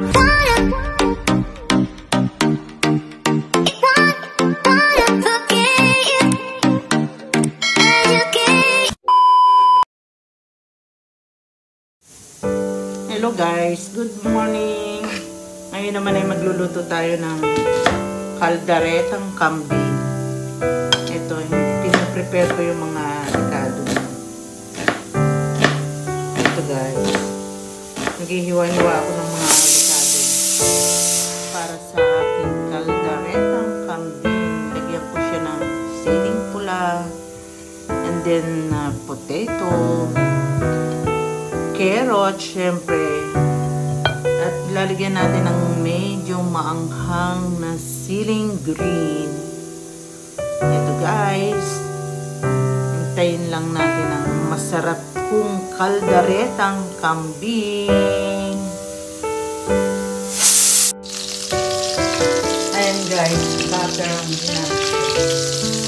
Hello guys, good morning. Ngayon naman ay magluluto tayo ng kaldaretang kambing. Ito, pinaprepare ko yung mga rekado. Ito guys, naghihiwa-hiwa ako ng para sa aking kaldaretang kambing. Lagyan ko siya ng siling pula and then uh, potato carrot, syempre. At lalagyan natin ng medyo maanghang na siling green. Ito guys. Hintayin lang natin ang masarap kong kaldaretang kambing. Ayan guys, butter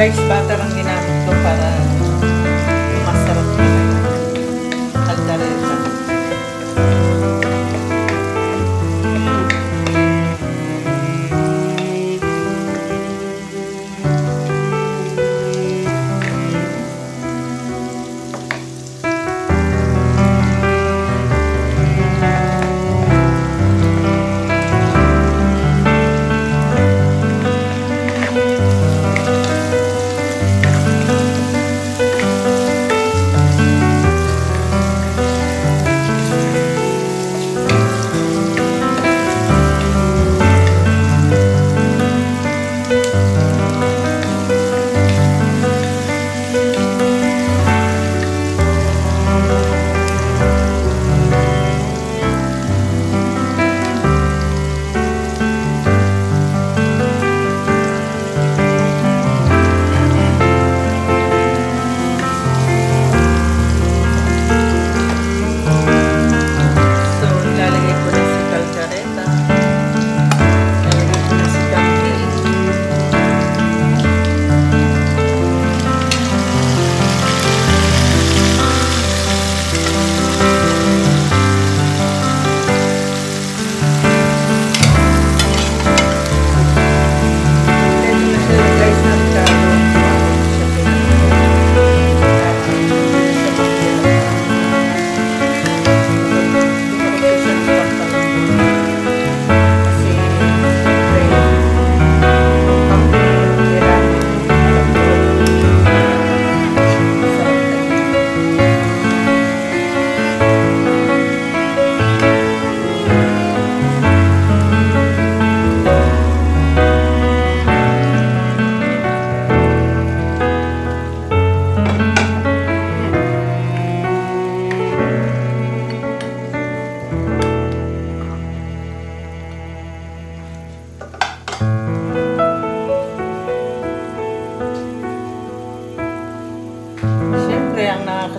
Guys, butter ang ginamit ko para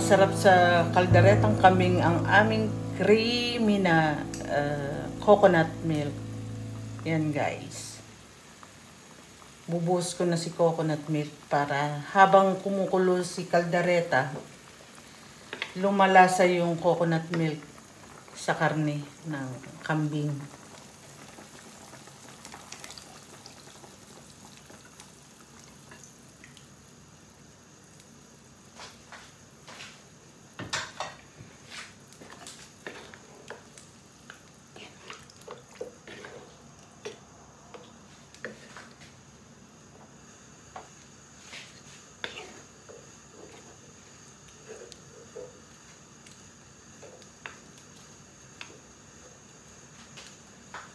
ang nakakasarap sa kalderetang kaming ang aming creamy na uh, coconut milk. Yan guys. Bubuhos ko na si coconut milk para habang kumukulo si kaldereta, lumalasa yung coconut milk sa karne ng kambing.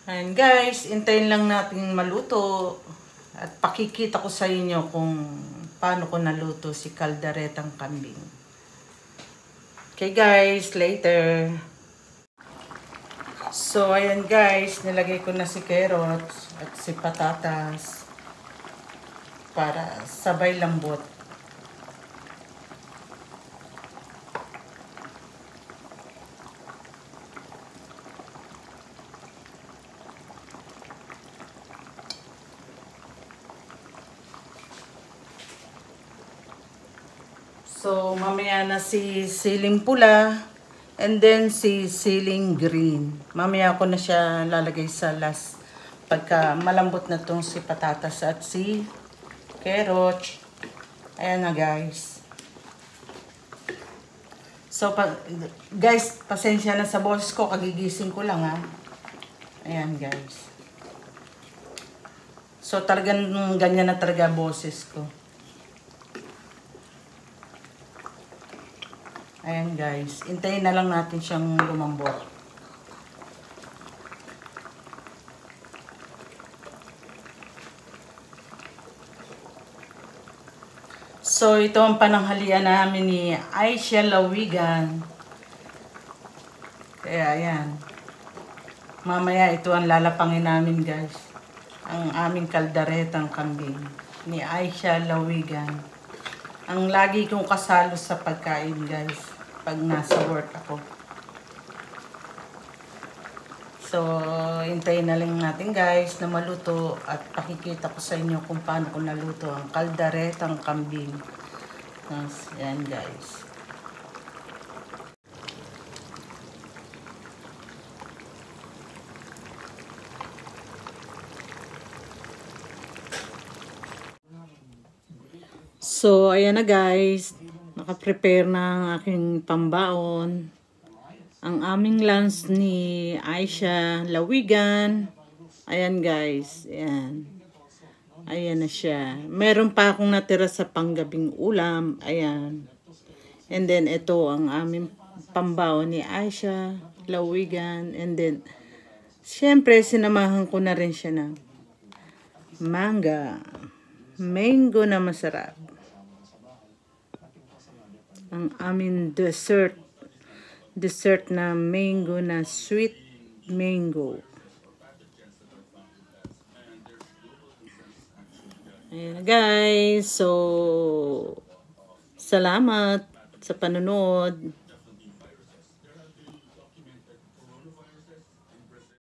Ayan guys, intayin lang natin maluto. At pakikita ko sa inyo kung paano ko naluto si kaldaretang kambing. Okay guys, later. So, ayan guys, nilagay ko na si carrots at si patatas para sabay lambot. So, mamaya na si siling pula and then si siling green. Mamaya ko na siya lalagay sa last pagka malambot na tong si patatas at si carrot. Ayan na guys. So, pa, guys, pasensya na sa boses ko. Kagigising ko lang ha. Ayan guys. So, talagang ganyan na talaga boses ko. Ayan guys, intayin na lang natin siyang lumambot. So, ito ang pananghalian namin ni Aisha Lawigan. Kaya, ayan. Mamaya, ito ang lalapangin namin, guys. Ang aming kaldaretang kambing ni Aisha Lawigan. Ang lagi kong kasalo sa pagkain, guys. Pag nasa work ako. So, hintayin na lang natin guys na maluto at pakikita ko sa inyo kung paano ko naluto ang kaldaretang kambing. Yes, yan guys. So, ayan na guys. Naka-prepare na ang aking pambaon ang aming lunch ni Aisha Lawigan. Ayan guys, ayan. Ayan na siya. Meron pa akong natira sa panggabing ulam. Ayan. And then ito ang aming pambao ni Aisha Lawigan. And then, syempre sinamahan ko na rin siya ng manga. Mango na masarap. Ang aming dessert dessert na mango na sweet mango. Ayan guys. So, salamat sa panunod.